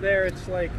There it's like